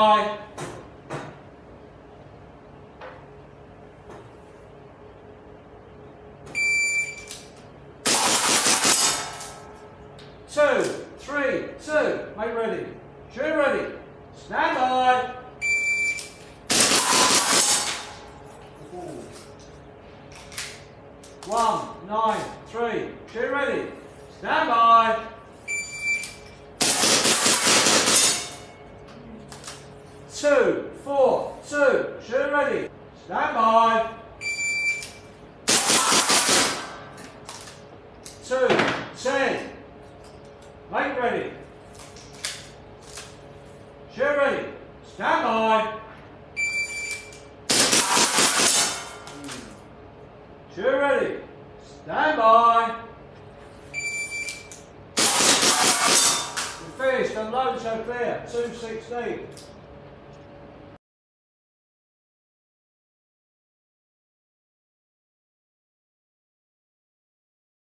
Two, three, two. Make ready. Shoot ready. Stand by. One, nine, three. Shoot ready. Stand by. Two, four, two. Shoot ready. Stand by. Two, ten. Make ready. Shoot ready. Stand by. Shoot ready. Stand by. We're finished. Loads are clear. 216.